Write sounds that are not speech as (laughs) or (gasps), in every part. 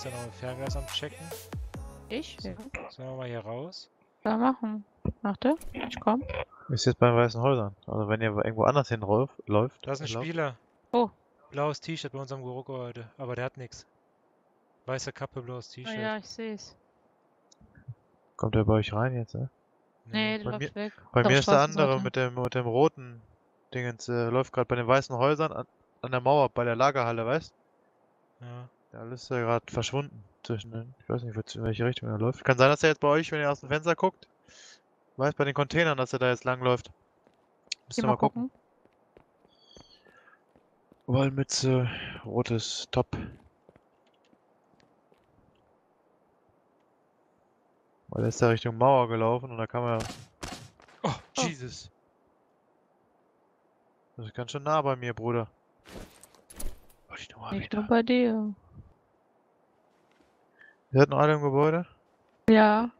bist ja noch im Fernglas am Checken. Ich? Ja. Sollen wir mal hier raus? Da machen. Warte, ich komm. Ist jetzt bei den weißen Häusern. Also wenn ihr irgendwo anders hin läuft, läuft. Da ist ein lauft- Spieler. Oh. Blaues T-Shirt bei unserem Gebäude, aber der hat nichts. Weiße Kappe, blaues Ah, T-Shirt. ja, ich seh's. Kommt der bei euch rein jetzt, ne? Nee, der bei läuft weg. Bei Doch, mir ist der andere mit dem, mit dem roten Dingens, äh, läuft gerade bei den weißen Häusern an, an der Mauer bei der Lagerhalle, weißt Ja. Der ist ja gerade verschwunden zwischen den. Ich weiß nicht, in welche Richtung er läuft. Kann sein, dass er jetzt bei euch, wenn ihr aus dem Fenster guckt, weiß bei den Containern, dass er da jetzt langläuft. Müsst Geh ihr mal mal gucken. gucken. Wollmütze, rotes Top. Weil er ist da Richtung Mauer gelaufen und da kann man. Oh, Oh. Jesus. Das ist ganz schön nah bei mir, Bruder. Wollte ich Ich nur wieder. bei dir. Seid noch alle im Gebäude? Ja,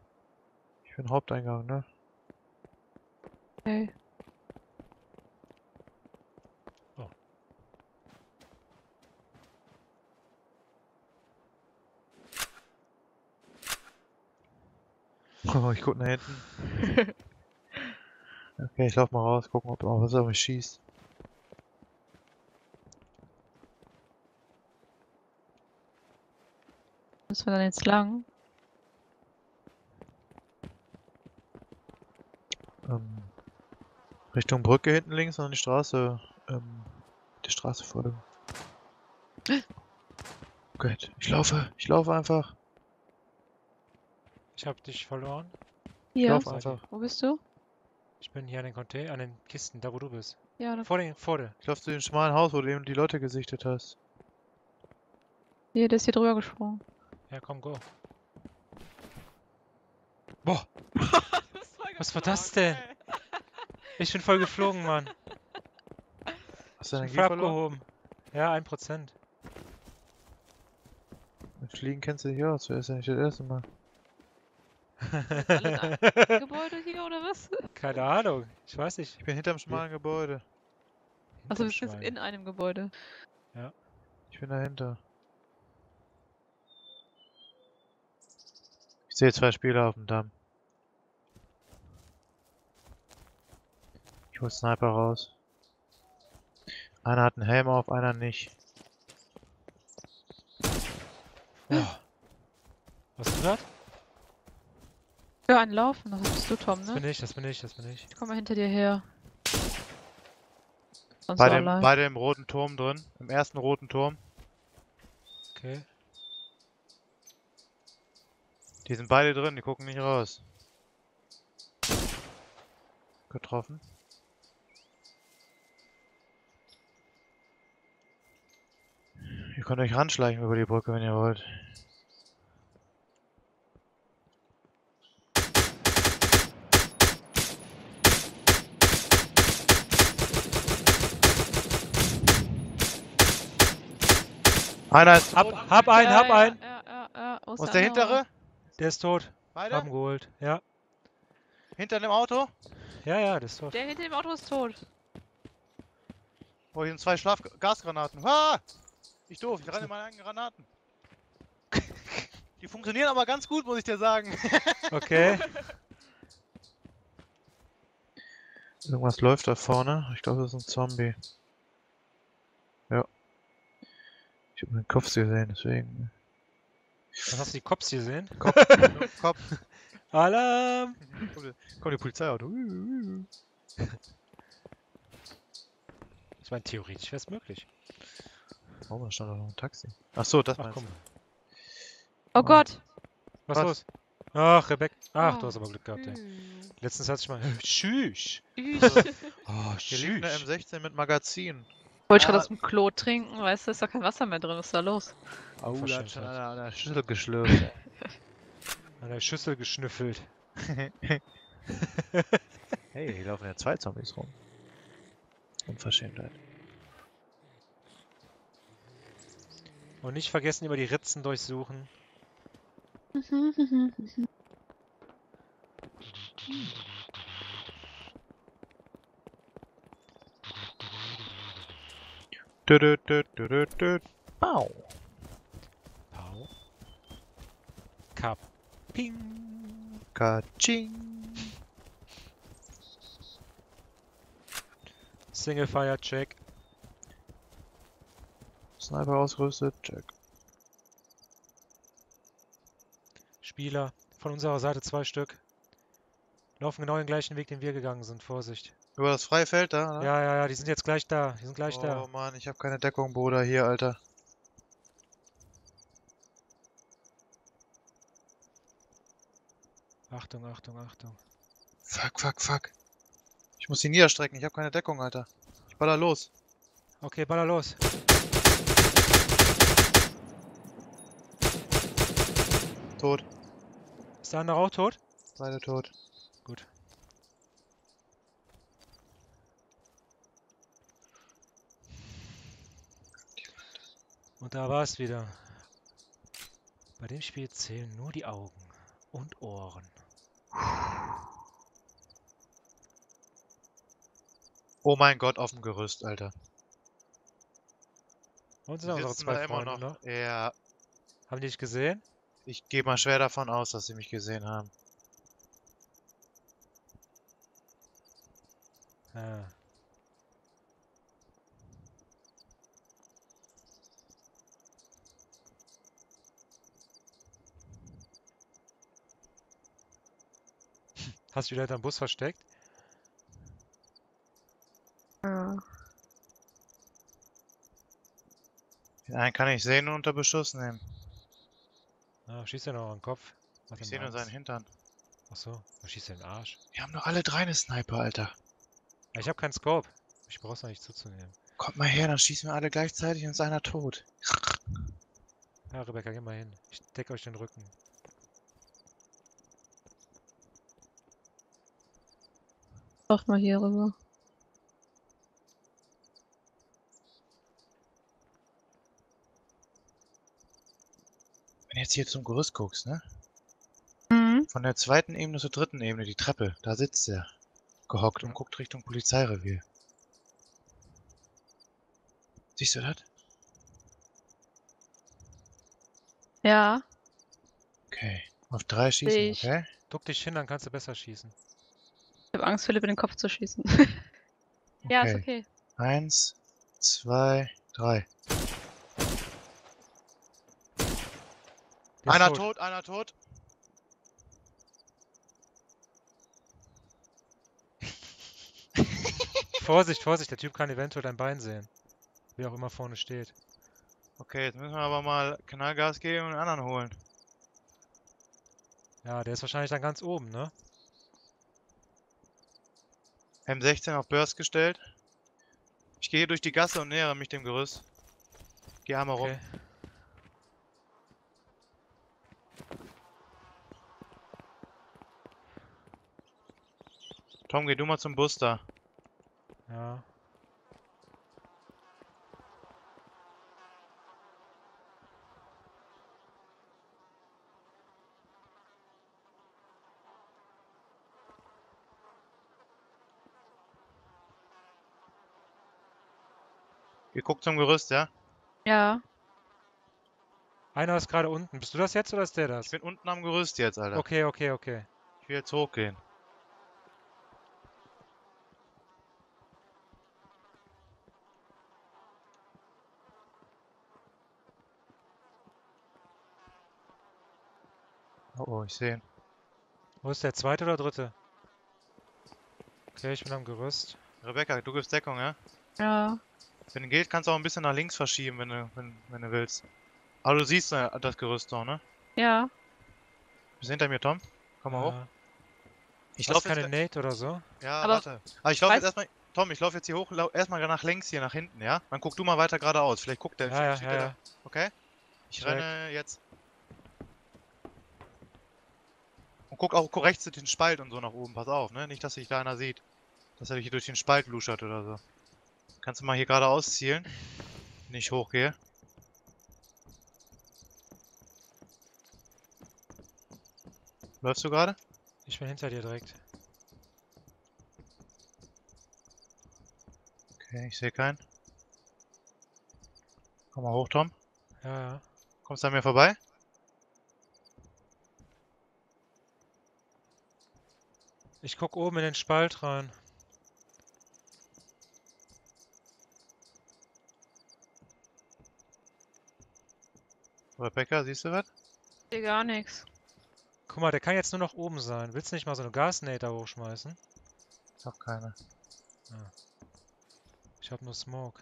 Ich bin Haupteingang, ne? okay. Oh, ich guck nach hinten. (laughs) Okay, ich lauf mal raus, gucken, ob noch was auf mich schießt. Müssen wir dann jetzt lang? Ähm, Richtung Brücke hinten links und die Straße, ähm, die Straße folgen. Gut, (gasps) ich laufe, ich laufe einfach. Ich hab dich verloren. Ich Hier. laufe einfach. Wo bist du? Ich bin hier an den Container, an den Kisten, da wo du bist. Ja, da Vor den, vor dir. Ich laufe zu dem schmalen Haus, wo du eben die Leute gesichtet hast. hier, der ist hier drüber gesprungen. Ja, komm, go. Boah, (laughs) was war das denn? Ich bin voll geflogen, Mann. Hast du Ich bin Energie voll verloren? abgehoben. Ja, ein Prozent. Mit Fliegen kennst du dich aus, wer ist ja nicht das erste Mal. (laughs) Gebäude hier oder was? Keine Ahnung. Ich weiß nicht. Ich bin hinterm schmalen Gebäude. Achso, du bist in einem Gebäude. Ich bin dahinter. Sehe zwei Spieler auf dem Damm. Ich hol Sniper raus. Einer hat einen Helm auf, einer nicht. Boah. Was ist das? Für einen Laufen, das bist du, Tom, Das ne? bin ich, das bin ich, das bin ich. Ich komm mal hinter dir her. Sonst Bei so dem, allein. beide im roten Turm drin. Im ersten roten Turm. Okay. Die sind beide drin, die gucken nicht raus. Getroffen. Ihr könnt euch ranschleichen über die Brücke, wenn ihr wollt. Einer ist Hab, hab einen, hab einen. Ja, ja, ja. Wo Wo ist der hintere? Der ist tot. Beide? Haben geholt. Ja. Hinter dem Auto? Ja, ja, der ist tot. Der hinter dem Auto ist tot. Oh, hier sind zwei Schlafgasgranaten. Ah! Ich doof, ich renne in meine eigenen Granaten. (laughs) Die funktionieren aber ganz gut, muss ich dir sagen. (laughs) Okay. Irgendwas läuft da vorne. Ich glaube, das ist ein Zombie. Ja. Ich habe meinen Kopf gesehen, deswegen. Dann hast du die Cops gesehen. Kopf. Kopf. (laughs) Alarm! Kommt die Polizeiauto. Ich meine, theoretisch wäre es möglich. Oh, da stand doch noch ein Taxi. Ach so, das Ach meinst komm. du. Oh Gott. Was, Was? los? Ach, Rebecca. Ach, du Oh. hast aber Glück gehabt, ey. Hm. Letztens hatte ich mal. Tschüss! (laughs) Ich Oh, Hier liegt eine tschüss! M16 mit Magazin. Wollte gerade aus dem Klo trinken, weißt du, ist da kein Wasser mehr drin, was ist da los? Oh, da hat schon halt. einer an der Schüssel geschlürft. (laughs) An der Schüssel geschnüffelt. (laughs) hey, hier laufen ja zwei Zombies rum. Unverschämtheit. Und nicht vergessen, immer die Ritzen durchsuchen. (laughs) Dö, dö, dö, dö, dö, dö. Bau. Pau. Ping. Katsching. Single Fire Check. Sniper ausgerüstet, check. Spieler. Von unserer Seite zwei Stück. Laufen genau den gleichen Weg, den wir gegangen sind. Vorsicht. Über das freie Feld da, oder? Ja, ja, ja, die sind jetzt gleich da. Die sind gleich oh da. Mann, ich habe keine Deckung, Bruder, hier, Alter. Achtung, Achtung, Achtung. Fuck, fuck, fuck. Ich muss sie niederstrecken, ich habe keine Deckung, Alter. Ich baller los. Okay, baller los. Tot. Ist der andere auch tot? Beide tot. Und da war es wieder. Bei dem Spiel zählen nur die Augen und Ohren. Oh mein Gott, auf dem Gerüst, Alter. Und sind unsere zwei Freunde noch. Ja, Haben die dich gesehen? ich gehe mal schwer davon aus, dass sie mich gesehen haben. Ah. Hast du wieder hinterm Bus versteckt? Ja. Den einen kann ich sehen und unter Beschuss nehmen. Ah, schießt er noch an den Kopf? Macht Ich sehe nur seinen Hintern. Achso, was schießt er den Arsch? Wir haben doch alle drei eine Sniper, Alter. Ja, ich habe keinen Scope. Ich brauch's noch nicht zuzunehmen. Kommt mal her, dann schießen wir alle gleichzeitig und ist einer tot. Ja, Rebecca, geh mal hin. Ich decke euch den Rücken. Mach mal hier rüber. Wenn du jetzt hier zum Gerüst guckst, ne? Mhm. Von der zweiten Ebene zur dritten Ebene, die Treppe, da sitzt er. Gehockt und guckt Richtung Polizeirevier. Siehst du das? Ja. Okay. Auf drei schießen, ich. okay? Duck dich hin, dann kannst du besser schießen. Ich habe Angst, Philipp in den Kopf zu schießen. (laughs) ja, ist okay. Eins, zwei, drei. Einer tot. einer tot. (laughs) Vorsicht, Vorsicht, der Typ kann eventuell dein Bein sehen. Wie auch immer vorne steht. Okay, jetzt müssen wir aber mal Knallgas geben und den anderen holen. Ja, der ist wahrscheinlich dann ganz oben, ne? M16 auf Burst gestellt. Ich gehe durch die Gasse und nähere mich dem Gerüst. Geh einmal rum. Okay. Tom, geh du mal zum Bus da. Ja. Ihr guckt zum Gerüst, ja? Ja. Einer ist gerade unten. Bist du das jetzt oder ist der das? Ich bin unten am Gerüst jetzt, Alter. Okay, okay, okay. Ich will jetzt hochgehen. Oh, oh, ich sehe ihn. Wo ist der zweite oder dritte? Okay, ich bin am Gerüst. Rebecca, du gibst Deckung, ja? Ja. Wenn geht, kannst du auch ein bisschen nach links verschieben, wenn du, wenn, wenn du willst. Aber du siehst äh, das Gerüst noch, ne? Ja. Bist hinter mir, Tom? Komm mal hoch. Ja. Ich Hast laufe keine Nate oder so? Ja, Aber- warte. Aber ich laufe jetzt erstmal. Tom, ich laufe jetzt hier hoch, lau erstmal nach links hier nach hinten, ja? Dann guck du mal weiter geradeaus. Vielleicht guckt der. Ja, vielleicht ja, ja, der. Okay? Ich Check. renne jetzt. Und guck auch guck rechts den Spalt und so nach oben. Pass auf, ne? Nicht, dass sich da einer sieht. Dass er dich durch den Spalt luschert oder so. Kannst du mal hier geradeaus zielen? Wenn ich hochgehe. Läufst du gerade? Ich bin hinter dir direkt. Okay, ich sehe keinen. Komm mal hoch, Tom. Ja, ja. Kommst du an mir vorbei? Ich guck oben in den Spalt rein. Rebecca, siehst du was? Ich sehe gar nichts. Guck mal, der kann jetzt nur noch oben sein. Willst du nicht mal so eine Gasnate da hochschmeißen? Ich hab keine. Ich hab nur Smoke.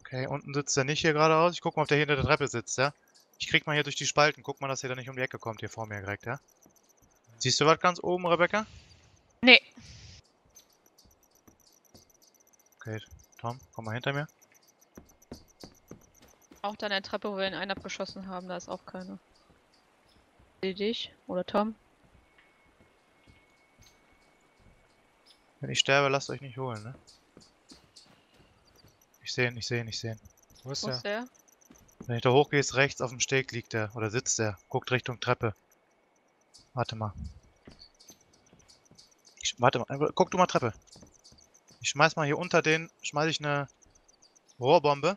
Okay, unten sitzt er nicht hier geradeaus. Ich guck mal, ob der hier hinter der Treppe sitzt, ja? Ich krieg mal hier durch die Spalten. Guck mal, dass er da nicht um die Ecke kommt, hier vor mir direkt, ja? Siehst du was ganz oben, Rebecca? Nee. Okay, Tom, komm mal hinter mir. Auch da an der Treppe, wo wir ihn einen abgeschossen haben, da ist auch keiner. Seh dich. Oder Tom. Wenn ich sterbe, lasst euch nicht holen, ne? Ich seh ihn, ich seh ihn, ich seh ihn. Wo ist Wo der? ist der? Wenn ich da hochgehst, rechts auf dem Steg liegt er. Oder sitzt er. Guckt Richtung Treppe. Warte mal. Ich, warte mal. äh, Guck du mal Treppe. Ich schmeiß mal hier unter den, schmeiß ich eine Rohrbombe.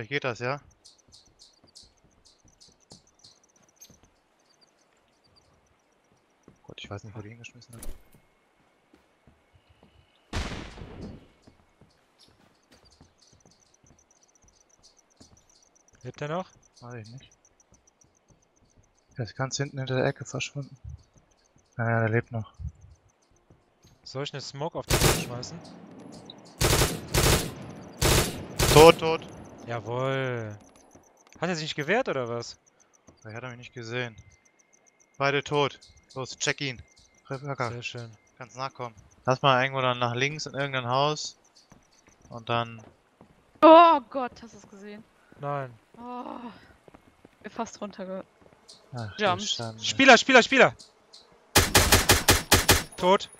Vielleicht geht das, ja? Gott, ich weiß nicht, wo die hingeschmissen hat. Lebt er noch? Weiß ich nicht. Der ist ganz hinten hinter der Ecke verschwunden. Naja, der lebt noch. Soll ich eine Smoke auf den Kopf schmeißen? Tot, tot. Jawohl. Hat er sich nicht gewehrt oder was? Der hat er mich nicht gesehen. Beide tot. Los, check ihn. Rebecca, Sehr schön. kannst nachkommen. Lass mal irgendwo dann nach links in irgendein Haus. Und dann. Oh Gott, hast du es gesehen? Nein. Oh. Ich bin fast runterge... Ach. Spieler, Spieler, Spieler! Tot.